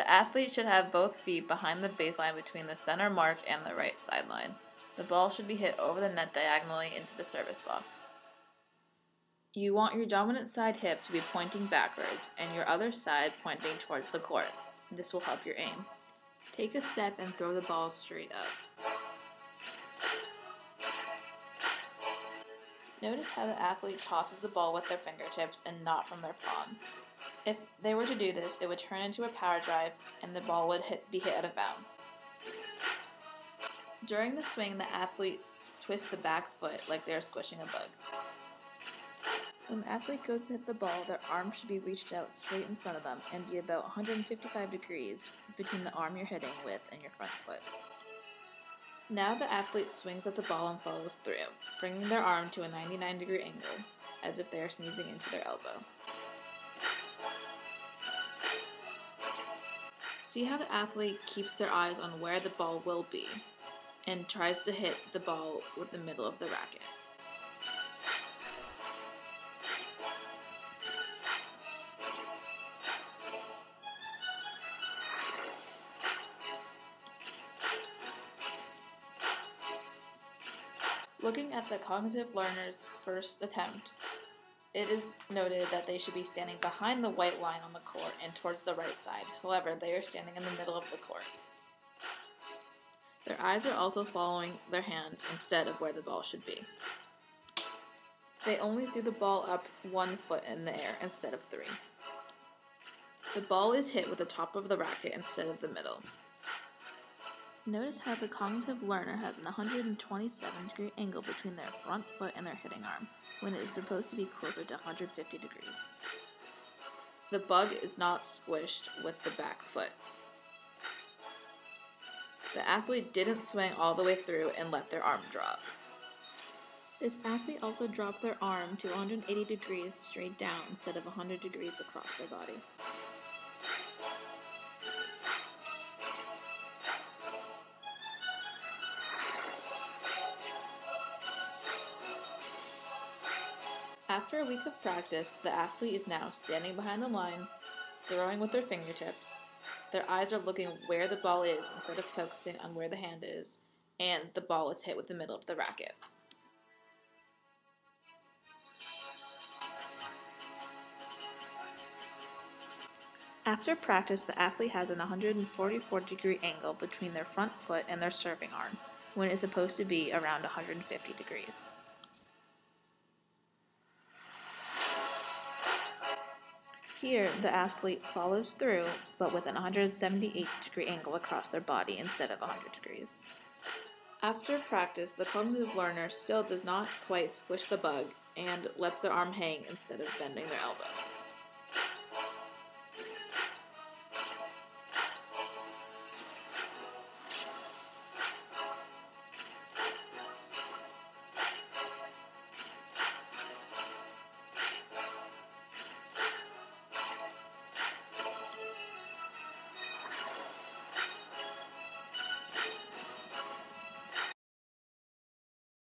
The athlete should have both feet behind the baseline between the center mark and the right sideline. The ball should be hit over the net diagonally into the service box. You want your dominant side hip to be pointing backwards and your other side pointing towards the court. This will help your aim. Take a step and throw the ball straight up. Notice how the athlete tosses the ball with their fingertips and not from their palm. If they were to do this, it would turn into a power drive and the ball would hit, be hit out of bounds. During the swing, the athlete twists the back foot like they are squishing a bug. When the athlete goes to hit the ball, their arm should be reached out straight in front of them and be about 155 degrees between the arm you're hitting with and your front foot. Now the athlete swings at the ball and follows through, bringing their arm to a 99 degree angle, as if they are sneezing into their elbow. See how the athlete keeps their eyes on where the ball will be and tries to hit the ball with the middle of the racket. Looking at the cognitive learner's first attempt, it is noted that they should be standing behind the white line on the court and towards the right side. However, they are standing in the middle of the court. Their eyes are also following their hand instead of where the ball should be. They only threw the ball up one foot in the air instead of three. The ball is hit with the top of the racket instead of the middle. Notice how the cognitive learner has an 127 degree angle between their front foot and their hitting arm, when it is supposed to be closer to 150 degrees. The bug is not squished with the back foot. The athlete didn't swing all the way through and let their arm drop. This athlete also dropped their arm to 180 degrees straight down instead of 100 degrees across their body. After a week of practice, the athlete is now standing behind the line, throwing with their fingertips. Their eyes are looking where the ball is instead of focusing on where the hand is, and the ball is hit with the middle of the racket. After practice, the athlete has an 144 degree angle between their front foot and their serving arm, when it's supposed to be around 150 degrees. Here, the athlete follows through, but with an 178 degree angle across their body instead of 100 degrees. After practice, the cognitive learner still does not quite squish the bug and lets their arm hang instead of bending their elbow.